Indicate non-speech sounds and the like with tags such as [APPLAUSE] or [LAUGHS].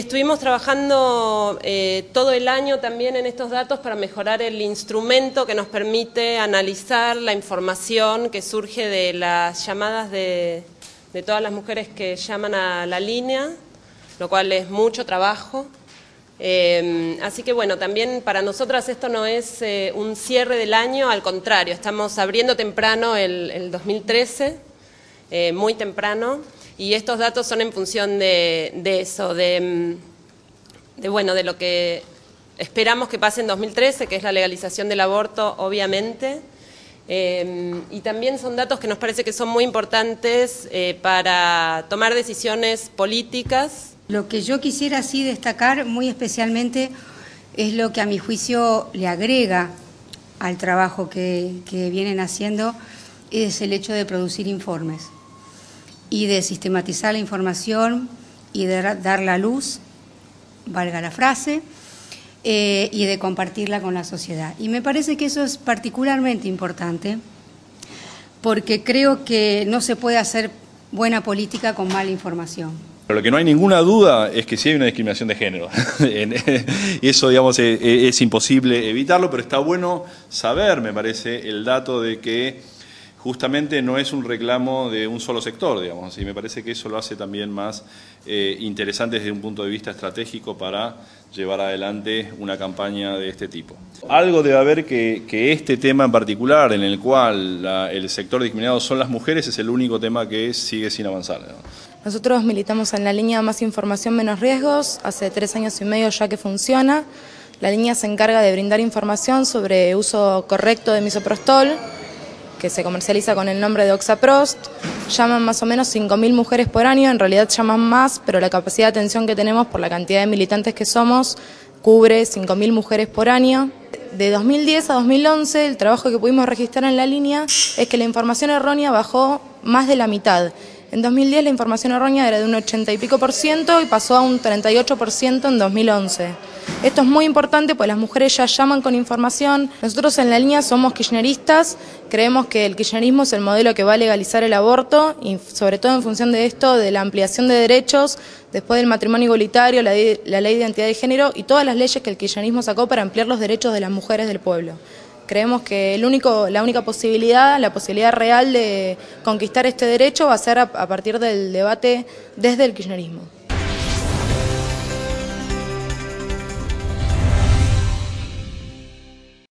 Estuvimos trabajando eh, todo el año también en estos datos para mejorar el instrumento que nos permite analizar la información que surge de las llamadas de, todas las mujeres que llaman a la línea, lo cual es mucho trabajo. Eh, así que bueno, también para nosotras esto no es eh, un cierre del año, al contrario, estamos abriendo temprano el 2013 eh, muy temprano y estos datos son en función de, eso, de, bueno, de lo que esperamos que pase en 2013, que es la legalización del aborto, obviamente. Eh, y también son datos que nos parece que son muy importantes eh, para tomar decisiones políticas. Lo que yo quisiera así destacar muy especialmente es lo que a mi juicio le agrega al trabajo que vienen haciendo, es el hecho de producir informes y de sistematizar la información y de dar la luz, valga la frase, eh, y de compartirla con la sociedad. Y me parece que eso es particularmente importante porque creo que no se puede hacer buena política con mala información. Pero lo que no hay ninguna duda es que sí hay una discriminación de género. [LAUGHS] y eso, digamos, es, es imposible evitarlo, pero está bueno saber, me parece, el dato de que justamente no es un reclamo de un solo sector, digamos, y me parece que eso lo hace también más eh, interesante desde un punto de vista estratégico para llevar adelante una campaña de este tipo. Algo debe haber que, este tema en particular, en el cual el sector discriminado son las mujeres, es el único tema que sigue sin avanzar. Nosotros militamos en la línea Más Información, Menos Riesgos, hace tres años y medio ya que funciona. La línea se encarga de brindar información sobre uso correcto de misoprostol, que se comercializa con el nombre de Oxaprost. Llaman más o menos 5.000 mujeres por año, en realidad llaman más, pero la capacidad de atención que tenemos por la cantidad de militantes que somos cubre 5.000 mujeres por año. De 2010 a 2011, el trabajo que pudimos registrar en la línea es que la información errónea bajó más de la mitad. En 2010 la información errónea era de un 80 y pico por ciento y pasó a un 38 por ciento en 2011. Esto es muy importante porque las mujeres ya llaman con información. Nosotros en la línea somos kirchneristas, creemos que el kirchnerismo es el modelo que va a legalizar el aborto y sobre todo en función de esto, de la ampliación de derechos, después del matrimonio igualitario, la, la ley de identidad de género y todas las leyes que el kirchnerismo sacó para ampliar los derechos de las mujeres del pueblo. Creemos que el único, la única posibilidad, la posibilidad real de conquistar este derecho va a ser a partir del debate desde el kirchnerismo.